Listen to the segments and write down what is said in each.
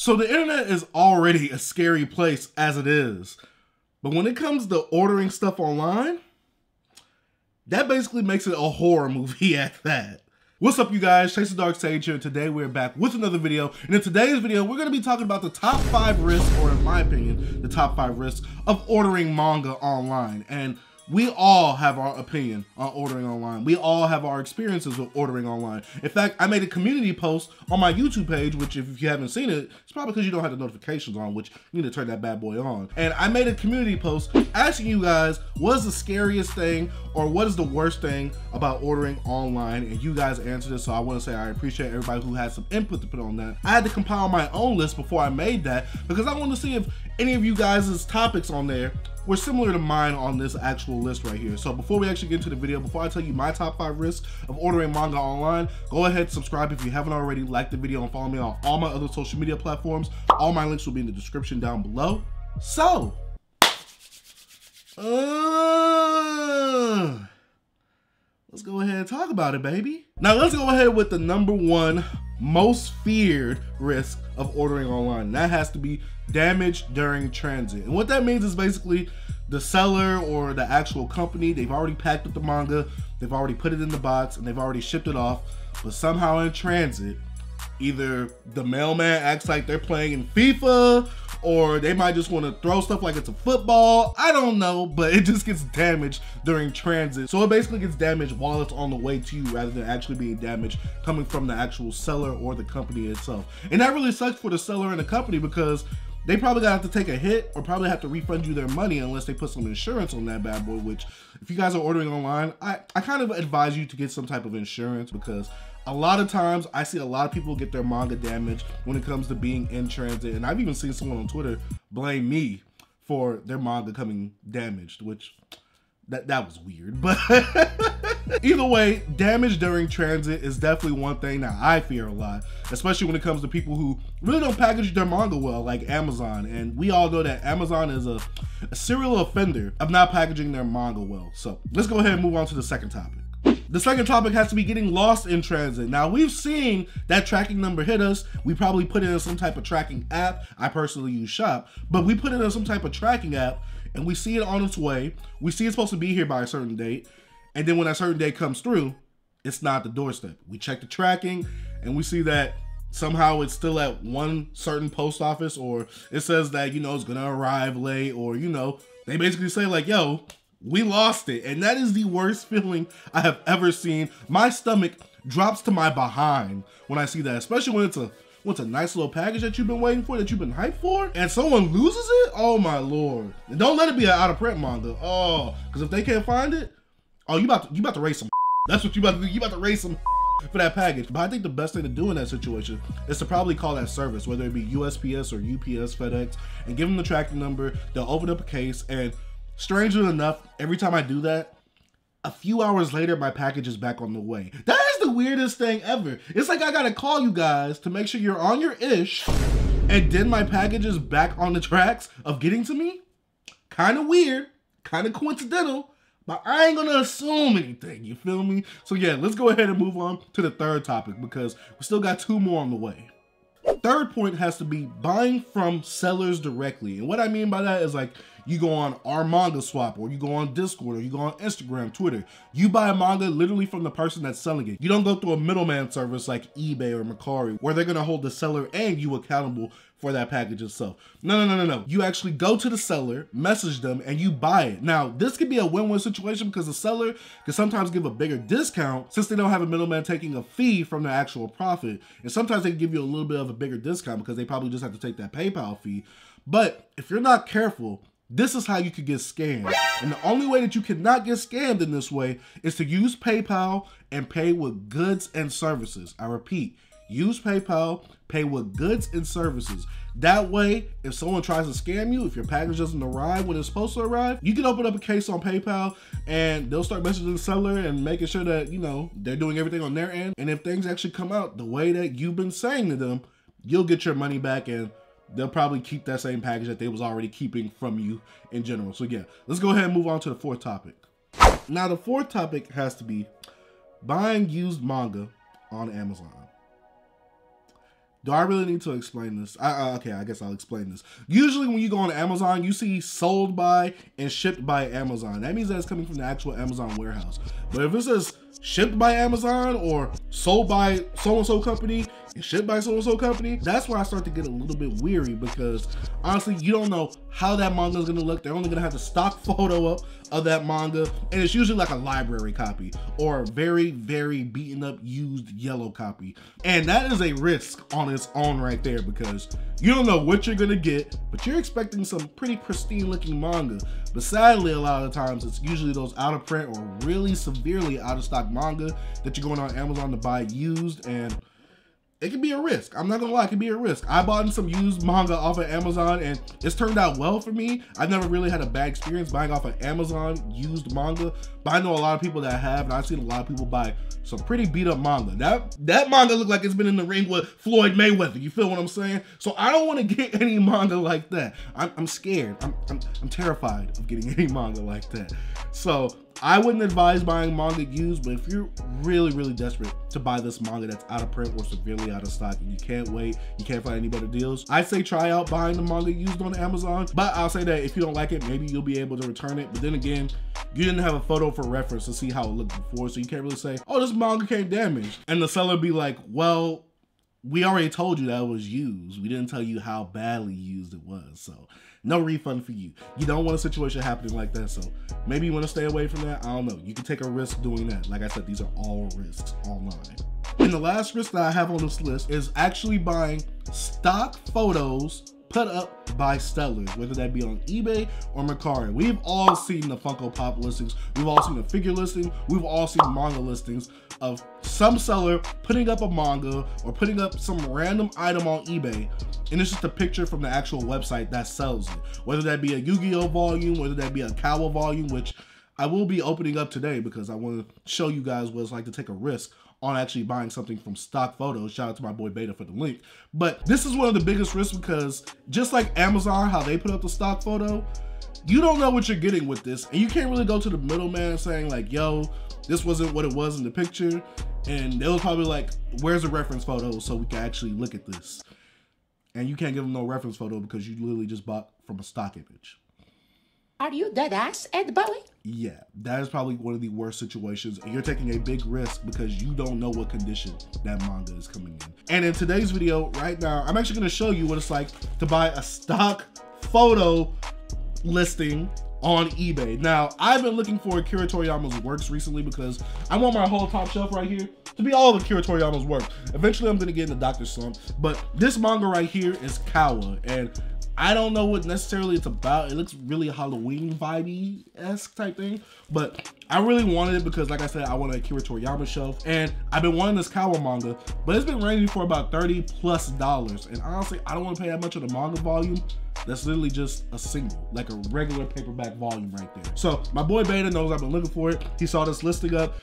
So the internet is already a scary place as it is. But when it comes to ordering stuff online, that basically makes it a horror movie at that. What's up, you guys? Chase the Dark Sage here. and Today we're back with another video. And in today's video, we're to be talking about the top five risks, or in my opinion, the top five risks of ordering manga online. And we all have our opinion on ordering online. We all have our experiences with ordering online. In fact, I made a community post on my YouTube page, which if you haven't seen it, it's probably because you don't have the notifications on, which you need to turn that bad boy on. And I made a community post asking you guys, what's the scariest thing or what is the worst thing about ordering online? And you guys answered it, so I want to say I appreciate everybody who had some input to put on that. I had to compile my own list before I made that because I wanted to see if any of you guys' topics on there were similar to mine on this actual list right here. So before we actually get into the video, before I tell you my top five risks of ordering manga online, go ahead, subscribe if you haven't already, like the video and follow me on all my other social media platforms. All my links will be in the description down below. So, uh, let's go ahead and talk about it, baby. Now let's go ahead with the number one most feared risk of ordering online. That has to be damage during transit. And what that means is basically the seller or the actual company, they've already packed up the manga, they've already put it in the box, and they've already shipped it off. But somehow in transit, either the mailman acts like they're playing in FIFA or they might just want to throw stuff like it's a football. I don't know, but it just gets damaged during transit. So it basically gets damaged while it's on the way to you rather than actually being damaged coming from the actual seller or the company itself. And that really sucks for the seller and the company because they probably gotta have to take a hit or probably have to refund you their money unless they put some insurance on that bad boy, which if you guys are ordering online, I, I kind of advise you to get some type of insurance because a lot of times I see a lot of people get their manga damaged when it comes to being in transit. And I've even seen someone on Twitter blame me for their manga coming damaged, which that, that was weird. But either way, damage during transit is definitely one thing that I fear a lot, especially when it comes to people who really don't package their manga well, like Amazon. And we all know that Amazon is a, a serial offender of not packaging their manga well. So let's go ahead and move on to the second topic. The second topic has to be getting lost in transit. Now we've seen that tracking number hit us. We probably put it in some type of tracking app. I personally use Shop, but we put it in some type of tracking app and we see it on its way. We see it's supposed to be here by a certain date. And then when that certain date comes through, it's not the doorstep. We check the tracking and we see that somehow it's still at one certain post office or it says that, you know, it's gonna arrive late or, you know, they basically say like, yo, we lost it. And that is the worst feeling I have ever seen. My stomach drops to my behind when I see that, especially when it's a when it's a nice little package that you've been waiting for, that you've been hyped for, and someone loses it. Oh my lord! And don't let it be an out of print manga. Oh, because if they can't find it, oh you about to, you about to raise some. That's what you about to do. You about to raise some for that package. But I think the best thing to do in that situation is to probably call that service, whether it be USPS or UPS, FedEx, and give them the tracking number. They'll open up a case and Strangely enough, every time I do that, a few hours later, my package is back on the way. That is the weirdest thing ever. It's like I gotta call you guys to make sure you're on your ish, and then my package is back on the tracks of getting to me. Kind of weird, kind of coincidental, but I ain't gonna assume anything, you feel me? So yeah, let's go ahead and move on to the third topic because we still got two more on the way. Third point has to be buying from sellers directly. And what I mean by that is like you go on our manga swap or you go on Discord or you go on Instagram, Twitter. You buy a manga literally from the person that's selling it. You don't go through a middleman service like eBay or Mercari where they're gonna hold the seller and you accountable for that package itself. No, no, no, no, no. You actually go to the seller, message them, and you buy it. Now, this could be a win-win situation because the seller can sometimes give a bigger discount since they don't have a middleman taking a fee from the actual profit. And sometimes they can give you a little bit of a bigger discount because they probably just have to take that PayPal fee. But if you're not careful, this is how you could get scammed. And the only way that you cannot get scammed in this way is to use PayPal and pay with goods and services. I repeat, use PayPal, pay with goods and services. That way, if someone tries to scam you, if your package doesn't arrive when it's supposed to arrive, you can open up a case on PayPal and they'll start messaging the seller and making sure that, you know, they're doing everything on their end. And if things actually come out the way that you've been saying to them, you'll get your money back and they'll probably keep that same package that they was already keeping from you in general. So yeah, let's go ahead and move on to the fourth topic. Now the fourth topic has to be buying used manga on Amazon. Do I really need to explain this? I, okay, I guess I'll explain this. Usually, when you go on Amazon, you see sold by and shipped by Amazon. That means that it's coming from the actual Amazon warehouse. But if it says shipped by Amazon or sold by so and so company and shipped by so and so company, that's where I start to get a little bit weary because honestly, you don't know how that manga is gonna look. They're only gonna have the stock photo up of that manga, and it's usually like a library copy or a very, very beaten up, used yellow copy. And that is a risk on its own right there because you don't know what you're gonna get, but you're expecting some pretty pristine looking manga. But sadly, a lot of times it's usually those out of print or really severely out of stock manga that you're going on Amazon to buy used and it can be a risk. I'm not gonna lie, it can be a risk. I bought in some used manga off of Amazon and it's turned out well for me. I've never really had a bad experience buying off of Amazon used manga, but I know a lot of people that have, and I've seen a lot of people buy some pretty beat up manga. That that manga looked like it's been in the ring with Floyd Mayweather. You feel what I'm saying? So I don't want to get any manga like that. I'm, I'm scared. I'm, I'm, I'm terrified of getting any manga like that. So I wouldn't advise buying manga used, but if you're really, really desperate to buy this manga that's out of print or severely out of stock and you can't wait, you can't find any better deals, I'd say try out buying the manga used on Amazon. But I'll say that if you don't like it, maybe you'll be able to return it. But then again, you didn't have a photo for reference to see how it looked before, so you can't really say, oh, this manga came damaged. And the seller be like, well, we already told you that was used. We didn't tell you how badly used it was. So no refund for you. You don't want a situation happening like that. So maybe you want to stay away from that. I don't know. You can take a risk doing that. Like I said, these are all risks online. And the last risk that I have on this list is actually buying stock photos put up by sellers, whether that be on eBay or Mercari. We've all seen the Funko Pop listings. We've all seen the figure listing. We've all seen manga listings of some seller putting up a manga or putting up some random item on eBay and it's just a picture from the actual website that sells it. Whether that be a Yu-Gi-Oh volume, whether that be a Cowa volume, which I will be opening up today because I want to show you guys what it's like to take a risk on actually buying something from stock photos. Shout out to my boy Beta for the link. But this is one of the biggest risks because just like Amazon, how they put up the stock photo, you don't know what you're getting with this. And you can't really go to the middleman saying like, yo, this wasn't what it was in the picture. And they was probably like, where's the reference photo so we can actually look at this? And you can't give them no reference photo because you literally just bought from a stock image. Are you dead ass, Ed Bowie? Yeah, that is probably one of the worst situations. And you're taking a big risk because you don't know what condition that manga is coming in. And in today's video, right now, I'm actually gonna show you what it's like to buy a stock photo listing on eBay. Now, I've been looking for Akira Toriyama's works recently because I want my whole top shelf right here to be all of Akira Toriyama's work. Eventually, I'm gonna get into Doctor Slump, but this manga right here is Cowa, and I don't know what necessarily it's about. It looks really Halloween vibey esque type thing, but I really wanted it because, like I said, I want a Akira Toriyama shelf, and I've been wanting this Cowa manga, but it's been ranging for about 30 plus dollars. And honestly, I don't want to pay that much of the manga volume. That's literally just a single, like a regular paperback volume right there. So my boy Beta knows I've been looking for it. He saw this listing up.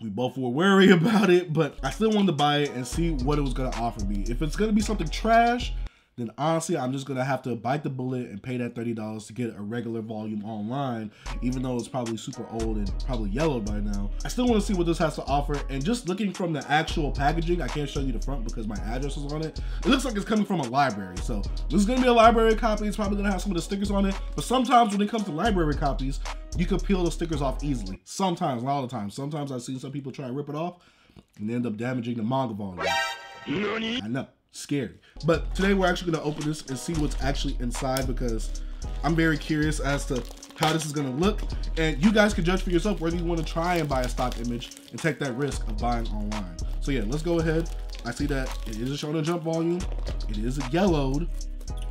We both were wary about it, but I still wanted to buy it and see what it was gonna offer me. If it's gonna be something trash, then honestly, I'm just gonna have to bite the bullet and pay that $30 to get a regular volume online, even though it's probably super old and probably yellowed by now. I still wanna see what this has to offer, and just looking from the actual packaging, I can't show you the front because my address is on it. It looks like it's coming from a library, so this is gonna be a library copy. It's probably gonna have some of the stickers on it, but sometimes when it comes to library copies, you can peel the stickers off easily. Sometimes, not all the time. Sometimes I've seen some people try to rip it off and they end up damaging the manga volume. I know scary. But today we're actually gonna open this and see what's actually inside because I'm very curious as to how this is gonna look. And you guys can judge for yourself whether you wanna try and buy a stock image and take that risk of buying online. So yeah, let's go ahead. I see that it is showing a Jump volume. It is yellowed,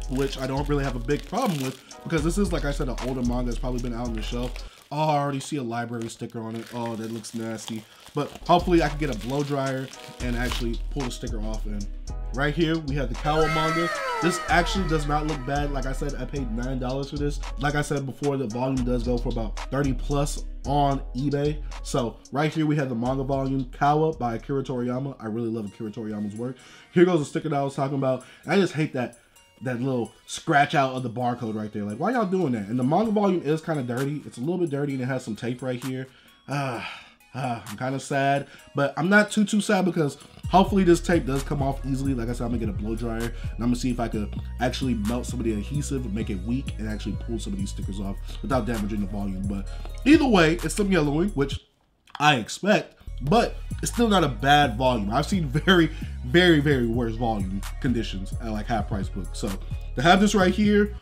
which I don't really have a big problem with because this is, like I said, an older manga that's probably been out on the shelf. Oh, I already see a library sticker on it. Oh, that looks nasty. But hopefully I can get a blow dryer and actually pull the sticker off and Right here, we have the Cowa manga. This actually does not look bad. Like I said, I paid $9 for this. Like I said before, the volume does go for about 30 plus on eBay. So right here, we have the manga volume, Cowa by Akira Toriyama. I really love Akira Toriyama's work. Here goes the sticker that I was talking about. I just hate that that little scratch out of the barcode right there. Like, why y'all doing that? And the manga volume is kind of dirty. It's a little bit dirty and it has some tape right here. Uh, uh, I'm kind of sad, but I'm not too too sad because hopefully this tape does come off easily. Like I said, I'm gonna get a blow dryer and I'm gonna see if I could actually melt some of the adhesive, make it weak, and actually pull some of these stickers off without damaging the volume. But either way, it's some yellowing, which I expect, but it's still not a bad volume. I've seen very, very, very worse volume conditions at like half price books. So to have this right here,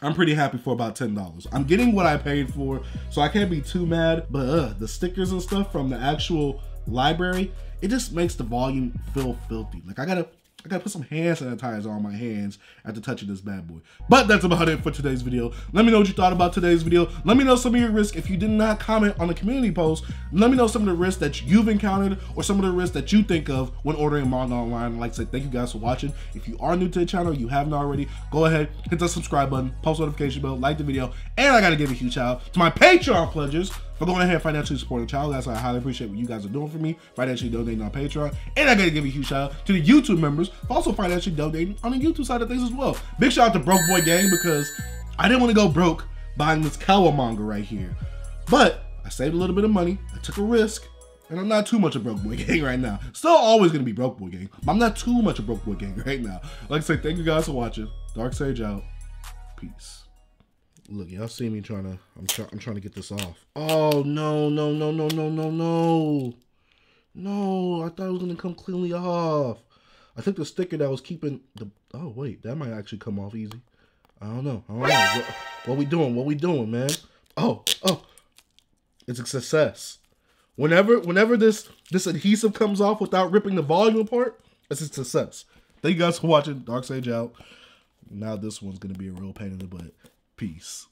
I'm pretty happy for about $10. I'm getting what I paid for, so I can't be too mad, but uh, the stickers and stuff from the actual library, it just makes the volume feel filthy. Like I gotta I gotta put some hand sanitizer on my hands after touching this bad boy. But that's about it for today's video. Let me know what you thought about today's video. Let me know some of your risks. If you did not comment on the community post, let me know some of the risks that you've encountered or some of the risks that you think of when ordering manga online. Like to say thank you guys for watching. If you are new to the channel, you haven't already, go ahead, hit the subscribe button, post notification bell, like the video, and I gotta give a huge shout out to my Patreon pledges for going ahead and financially supporting the channel. Guys, I highly appreciate what you guys are doing for me, financially donating on Patreon. And I gotta give a huge shout out to the YouTube members for also financially donating on the YouTube side of things as well. Big shout out to Broke Boy Gang because I didn't want to go broke buying this Cowa right here. But I saved a little bit of money, I took a risk, and I'm not too much a broke boy gang right now. Still always gonna be broke boy gang, but I'm not too much a broke boy gang right now. Like I say, thank you guys for watching. Dark Sage out. Peace. Look, y'all see me trying to, I'm, try, I'm trying to get this off. Oh, no, no, no, no, no, no, no. No, I thought it was going to come cleanly off. I think the sticker that was keeping the, oh, wait, that might actually come off easy. I don't know. I don't know. What, what we doing? What we doing, man? Oh, oh, it's a success. Whenever, whenever this, this adhesive comes off without ripping the volume apart, it's a success. Thank you guys for watching Dark Sage out. Now this one's going to be a real pain in the butt. Peace.